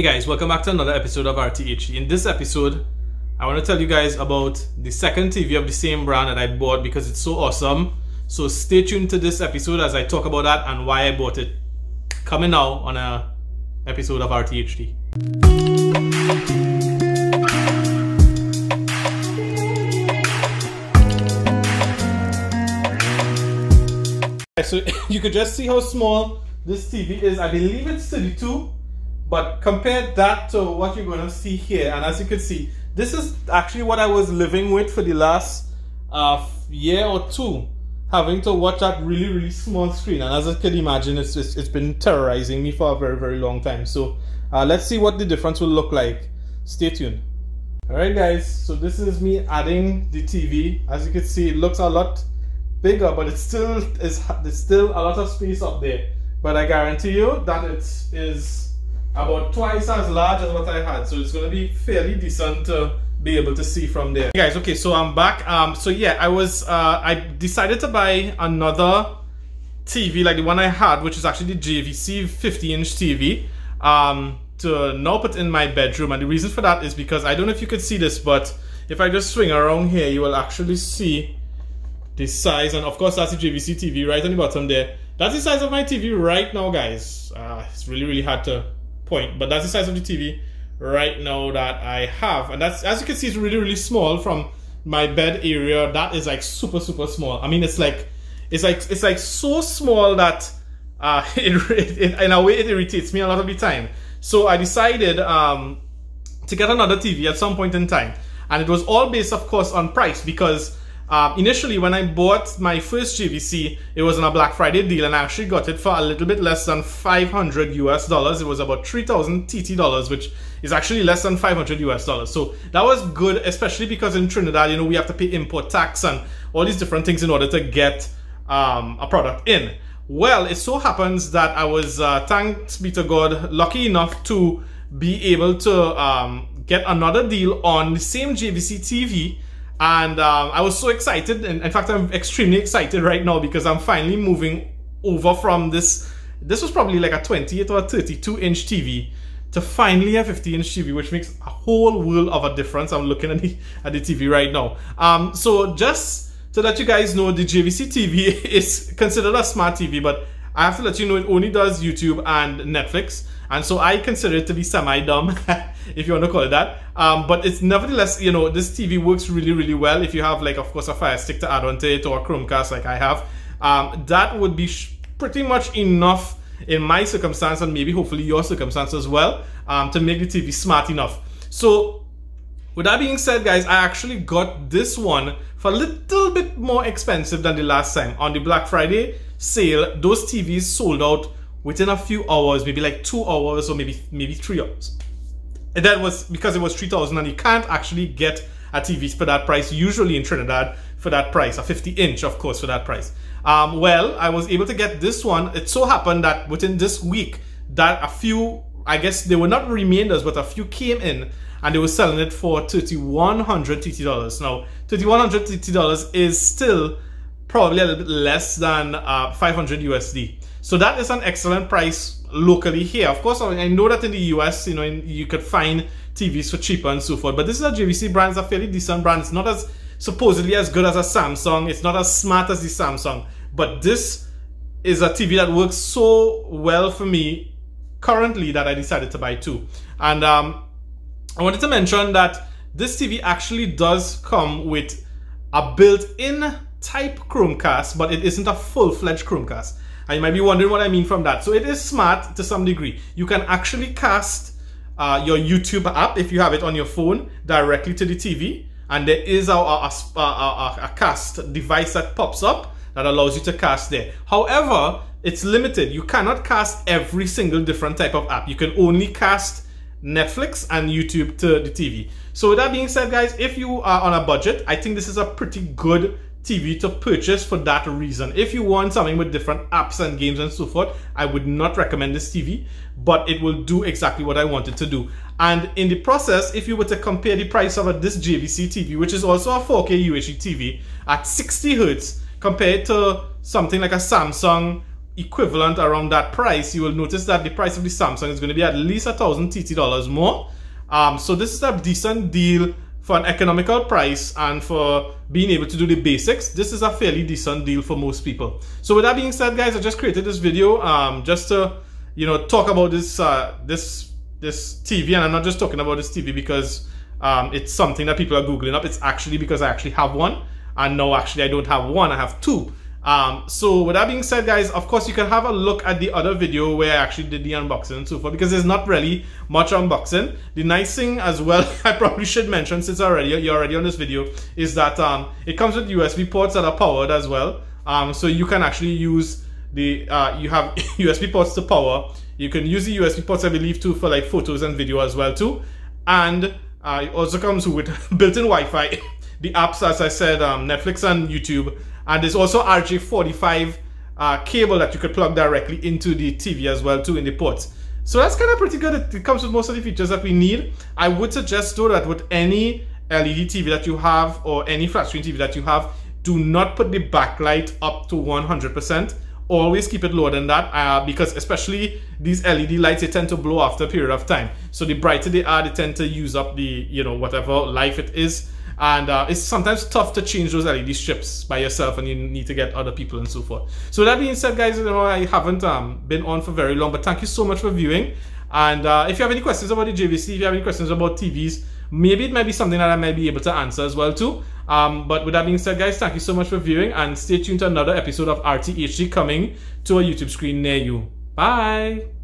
Hey guys, welcome back to another episode of RTHD. In this episode, I want to tell you guys about the second TV of the same brand that I bought because it's so awesome. So stay tuned to this episode as I talk about that and why I bought it. Coming now on a episode of RTHD. So you could just see how small this TV is. I believe it's 32 but compare that to what you're going to see here. And as you can see, this is actually what I was living with for the last uh, year or two. Having to watch that really, really small screen. And as I can imagine, it's, it's, it's been terrorizing me for a very, very long time. So uh, let's see what the difference will look like. Stay tuned. Alright guys, so this is me adding the TV. As you can see, it looks a lot bigger, but it's still is there's still a lot of space up there. But I guarantee you that it is about twice as large as what I had. So it's going to be fairly decent to be able to see from there. Hey guys, okay, so I'm back. Um, so yeah, I was, uh, I decided to buy another TV like the one I had, which is actually the JVC 50 inch TV. Um, to now put in my bedroom. And the reason for that is because I don't know if you could see this, but if I just swing around here, you will actually see the size. And of course, that's the JVC TV right on the bottom there. That's the size of my TV right now, guys. Uh, it's really, really hard to point. But that's the size of the TV right now that I have. And that's, as you can see, it's really, really small from my bed area. That is like super, super small. I mean, it's like, it's like, it's like so small that uh, it, it, in a way, it irritates me a lot of the time. So I decided um, to get another TV at some point in time. And it was all based, of course, on price because um, initially, when I bought my first JVC, it was on a Black Friday deal, and I actually got it for a little bit less than 500 US dollars. It was about 3,000 TT dollars, which is actually less than 500 US dollars. So that was good, especially because in Trinidad, you know, we have to pay import tax and all these different things in order to get um, a product in. Well, it so happens that I was, uh, thanks be to God, lucky enough to be able to um, get another deal on the same JVC TV and um, I was so excited. And in fact, I'm extremely excited right now because I'm finally moving over from this. This was probably like a 28 or a 32 inch TV to finally a 50 inch TV, which makes a whole world of a difference. I'm looking at the, at the TV right now. Um, so just to let you guys know, the JVC TV is considered a smart TV, but I have to let you know it only does YouTube and Netflix. And so I consider it to be semi-dumb, if you want to call it that. Um, but it's nevertheless, you know, this TV works really, really well. If you have, like, of course, a Fire Stick to add onto it or a Chromecast like I have, um, that would be pretty much enough in my circumstance and maybe hopefully your circumstance as well um, to make the TV smart enough. So with that being said, guys, I actually got this one for a little bit more expensive than the last time. On the Black Friday sale, those TVs sold out within a few hours, maybe like two hours or maybe maybe three hours. And that was because it was 3000 and you can't actually get a TV for that price, usually in Trinidad for that price, a 50 inch, of course, for that price. Um, well, I was able to get this one. It so happened that within this week that a few, I guess they were not remainders, but a few came in and they were selling it for 3100 TT dollars. Now, 3100 TT dollars is still probably a little bit less than uh, 500 USD. So that is an excellent price locally here. Of course, I know that in the US, you know, you could find TVs for cheaper and so forth. But this is a JVC brand. It's a fairly decent brand. It's not as supposedly as good as a Samsung. It's not as smart as the Samsung. But this is a TV that works so well for me currently that I decided to buy two. And um, I wanted to mention that this TV actually does come with a built-in type Chromecast, but it isn't a full-fledged Chromecast. And you might be wondering what I mean from that. So it is smart to some degree. You can actually cast uh, your YouTube app, if you have it on your phone, directly to the TV. And there is a, a, a, a cast device that pops up that allows you to cast there. However, it's limited. You cannot cast every single different type of app. You can only cast Netflix and YouTube to the TV. So with that being said, guys, if you are on a budget, I think this is a pretty good TV to purchase for that reason. If you want something with different apps and games and so forth, I would not recommend this TV, but it will do exactly what I wanted to do. And in the process, if you were to compare the price of a, this JVC TV, which is also a 4K UHD TV at 60 Hertz, compared to something like a Samsung equivalent around that price, you will notice that the price of the Samsung is going to be at least a thousand TT dollars more. Um, so this is a decent deal for an economical price and for being able to do the basics. This is a fairly decent deal for most people. So with that being said, guys, I just created this video um, just to you know talk about this uh, this this TV, and I'm not just talking about this TV because um, it's something that people are googling up. It's actually because I actually have one, and no, actually I don't have one. I have two. Um, so with that being said, guys, of course you can have a look at the other video where I actually did the unboxing and so forth because there's not really much unboxing. The nice thing as well, I probably should mention since already you're already on this video, is that um, it comes with USB ports that are powered as well. Um, so you can actually use the uh, you have USB ports to power. You can use the USB ports, I believe, too, for like photos and video as well too. And uh, it also comes with built-in Wi-Fi. the apps, as I said, um, Netflix and YouTube and there's also RJ45 uh, cable that you could plug directly into the TV as well too in the ports. So that's kind of pretty good. It, comes with most of the features that we need. I would suggest though that with any LED TV that you have or any flat screen TV that you have, do not put the backlight up to 100%. Always keep it lower than that uh, because especially these LED lights, they tend to blow after a period of time. So the brighter they are, they tend to use up the, you know, whatever life it is and uh, it's sometimes tough to change those LED strips by yourself and you need to get other people and so forth. So that being said guys, you know, I haven't um, been on for very long but thank you so much for viewing and uh, if you have any questions about the JVC, if you have any questions about TVs, maybe it might be something that I might be able to answer as well too. Um, but with that being said guys, thank you so much for viewing and stay tuned to another episode of RTHD coming to a YouTube screen near you. Bye!